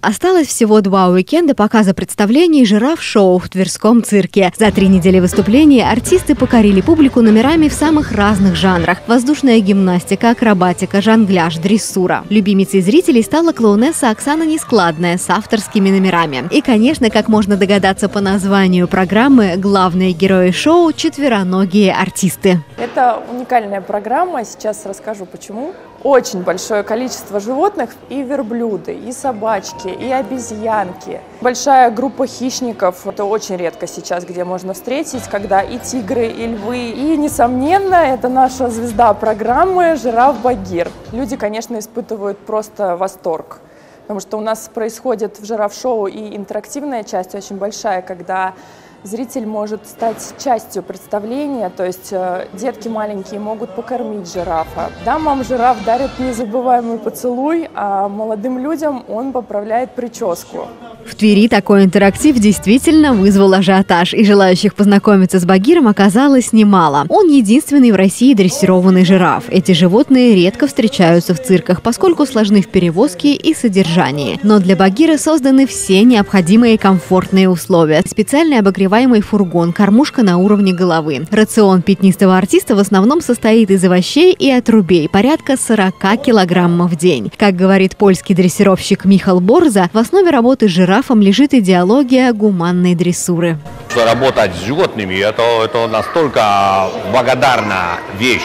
Осталось всего два уикенда показа представлений «Жираф-шоу» в Тверском цирке. За три недели выступлений артисты покорили публику номерами в самых разных жанрах. Воздушная гимнастика, акробатика, жонгляж, дрессура. Любимицей зрителей стала клоунесса Оксана Нескладная с авторскими номерами. И, конечно, как можно догадаться по названию программы, главные герои шоу – четвероногие артисты. Это уникальная программа, сейчас расскажу почему очень большое количество животных, и верблюды, и собачки, и обезьянки. Большая группа хищников, это очень редко сейчас, где можно встретить, когда и тигры, и львы. И, несомненно, это наша звезда программы «Жираф Багир». Люди, конечно, испытывают просто восторг. Потому что у нас происходит в жираф-шоу и интерактивная часть очень большая, когда зритель может стать частью представления, то есть э, детки маленькие могут покормить жирафа. Дамам жираф дарит незабываемый поцелуй, а молодым людям он поправляет прическу. В Твери такой интерактив действительно вызвал ажиотаж, и желающих познакомиться с Багиром оказалось немало. Он единственный в России дрессированный жираф. Эти животные редко встречаются в цирках, поскольку сложны в перевозке и содержании. Но для Багира созданы все необходимые комфортные условия. Специальный обогреваемый фургон, кормушка на уровне головы. Рацион пятнистого артиста в основном состоит из овощей и отрубей, порядка 40 килограммов в день. Как говорит польский дрессировщик Михал Борза, в основе работы жирафа жирафом лежит идеология гуманной дрессуры. Работать с животными это, это настолько благодарная вещь.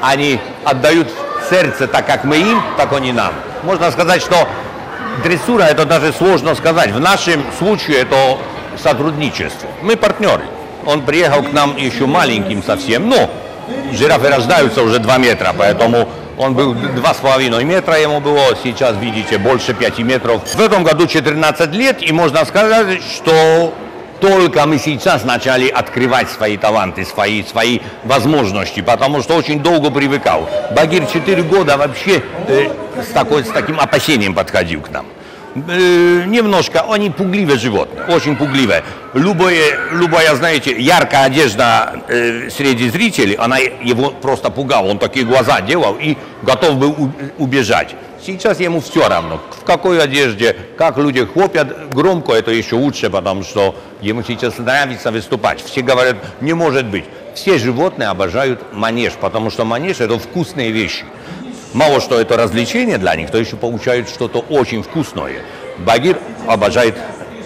Они отдают сердце так, как мы им, так они нам. Можно сказать, что дрессура, это даже сложно сказать. В нашем случае это сотрудничество. Мы партнеры. Он приехал к нам еще маленьким совсем, но жирафы рождаются уже 2 метра, поэтому он был 2,5 метра, ему было, сейчас видите, больше 5 метров. В этом году 14 лет, и можно сказать, что только мы сейчас начали открывать свои таланты, свои, свои возможности, потому что очень долго привыкал. Багир 4 года вообще э, с, такой, с таким опасением подходил к нам. Немножко, они пугливые животные, очень пугливые. Любое, любая, знаете, яркая одежда э, среди зрителей, она его просто пугала. Он такие глаза делал и готов был убежать. Сейчас ему все равно, в какой одежде, как люди хлопят громко, это еще лучше, потому что ему сейчас нравится выступать. Все говорят, не может быть. Все животные обожают манеж, потому что манеж это вкусные вещи. Мало что это развлечение для них, то еще получают что-то очень вкусное. Багир обожает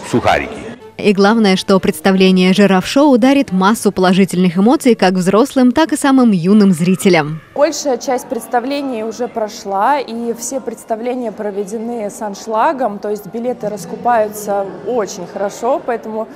сухарики. И главное, что представление «Жираф-шоу» дарит массу положительных эмоций как взрослым, так и самым юным зрителям. Большая часть представлений уже прошла, и все представления проведены с аншлагом, то есть билеты раскупаются очень хорошо, поэтому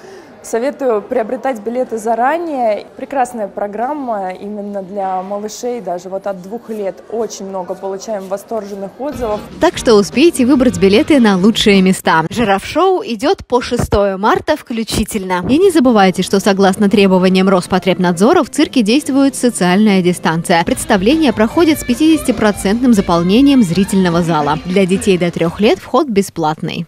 Советую приобретать билеты заранее. Прекрасная программа именно для малышей, даже вот от двух лет. Очень много получаем восторженных отзывов. Так что успейте выбрать билеты на лучшие места. Жираф-шоу идет по 6 марта включительно. И не забывайте, что согласно требованиям Роспотребнадзора в цирке действует социальная дистанция. Представление проходит с 50% заполнением зрительного зала. Для детей до трех лет вход бесплатный.